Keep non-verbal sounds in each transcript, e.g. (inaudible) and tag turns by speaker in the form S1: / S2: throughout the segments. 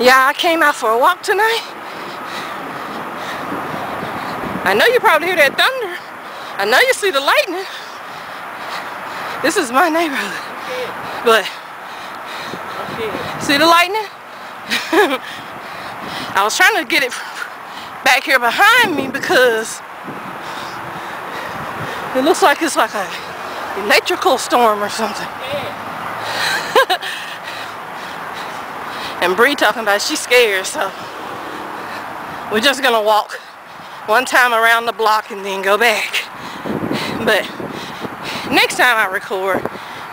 S1: Yeah, I came out for a walk tonight. I know you probably hear that thunder. I know you see the lightning. This is my neighborhood. But, see the lightning? (laughs) I was trying to get it back here behind me because it looks like it's like a electrical storm or something. And Bree talking about she's scared, so we're just gonna walk one time around the block and then go back. But next time I record,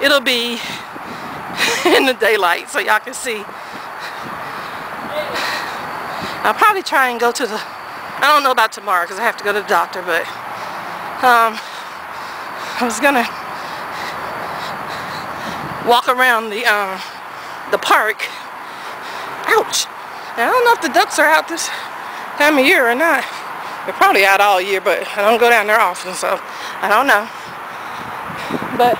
S1: it'll be (laughs) in the daylight so y'all can see. I'll probably try and go to the, I don't know about tomorrow because I have to go to the doctor, but um, I was gonna walk around the um, the park. Ouch! I don't know if the ducks are out this time of year or not. They're probably out all year, but I don't go down there often, so I don't know. But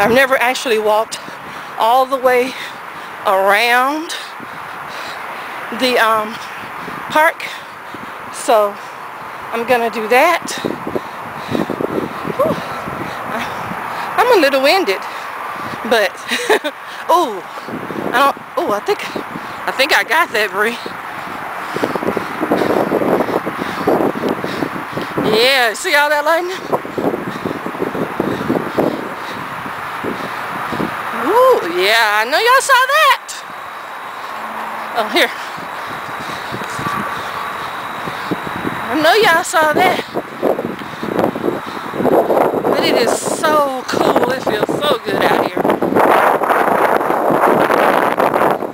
S1: I've never actually walked all the way around the um, park, so I'm gonna do that. Whew. I'm a little winded, but (laughs) oh, I don't. Oh, I think I think I got that, Bree. Yeah, see all that lightning? Ooh, yeah, I know y'all saw that. Oh, here. I know y'all saw that. But it is so cool. It feels so good out here.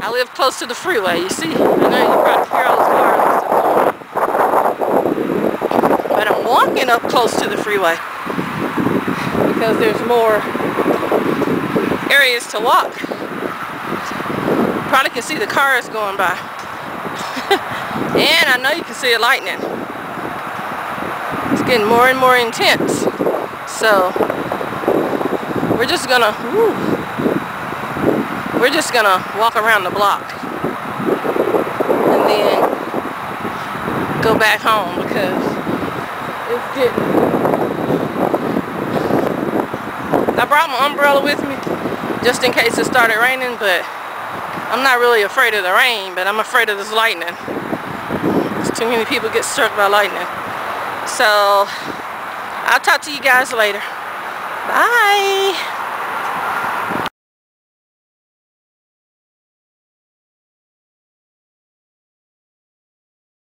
S1: I live close to the freeway, you see? I know you probably hear all those cars. But I'm walking up close to the freeway because there's more areas to walk. Probably can see the cars going by. (laughs) and I know you can see it lightning. It's getting more and more intense. So we're just gonna woo, we're just gonna walk around the block. And then go back home because it's getting I brought my umbrella with me just in case it started raining but I'm not really afraid of the rain but I'm afraid of this lightning. There's too many people get struck by lightning. So I'll talk to you guys later. Bye